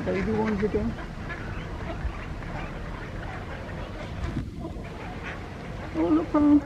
baby ones again. Oh, look, Ron.